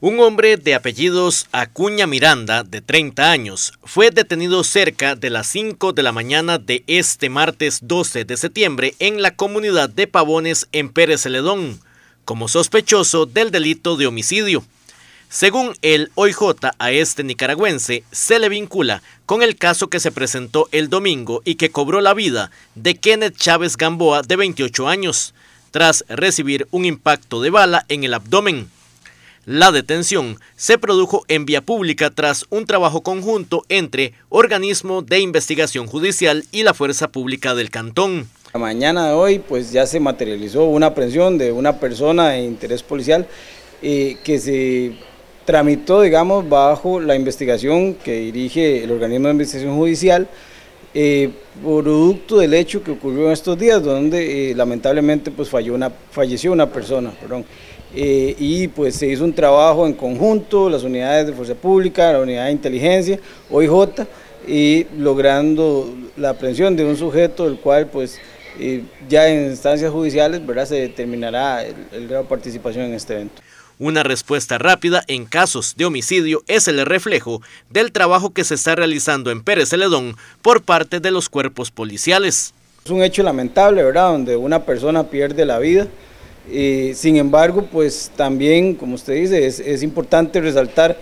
Un hombre de apellidos Acuña Miranda, de 30 años, fue detenido cerca de las 5 de la mañana de este martes 12 de septiembre en la comunidad de Pavones en Pérez Celedón, como sospechoso del delito de homicidio. Según el OIJ a este nicaragüense, se le vincula con el caso que se presentó el domingo y que cobró la vida de Kenneth Chávez Gamboa, de 28 años, tras recibir un impacto de bala en el abdomen. La detención se produjo en vía pública tras un trabajo conjunto entre organismo de investigación judicial y la Fuerza Pública del Cantón. La mañana de hoy pues ya se materializó una aprehensión de una persona de interés policial eh, que se tramitó digamos bajo la investigación que dirige el organismo de investigación judicial eh, producto del hecho que ocurrió en estos días donde eh, lamentablemente pues falló una, falleció una persona. Perdón. Eh, y pues se hizo un trabajo en conjunto, las unidades de fuerza pública, la unidad de inteligencia, OIJ, y logrando la aprehensión de un sujeto del cual pues eh, ya en instancias judiciales ¿verdad? se determinará el, el grado de participación en este evento. Una respuesta rápida en casos de homicidio es el reflejo del trabajo que se está realizando en Pérez Celedón por parte de los cuerpos policiales. Es un hecho lamentable, ¿verdad?, donde una persona pierde la vida, sin embargo, pues también, como usted dice, es, importante resaltar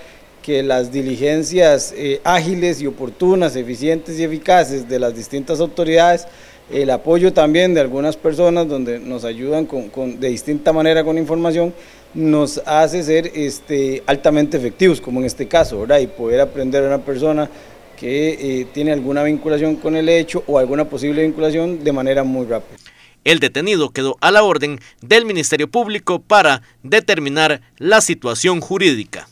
que las diligencias eh, ágiles y oportunas, eficientes y eficaces de las distintas autoridades, el apoyo también de algunas personas donde nos ayudan con, de distinta manera con información, nos hace ser este, altamente efectivos, como en este caso, ¿verdad? Y poder aprender a una persona que eh, tiene alguna vinculación con el hecho o alguna posible vinculación de manera muy rápida. El detenido quedó a la orden del Ministerio Público para determinar la situación jurídica.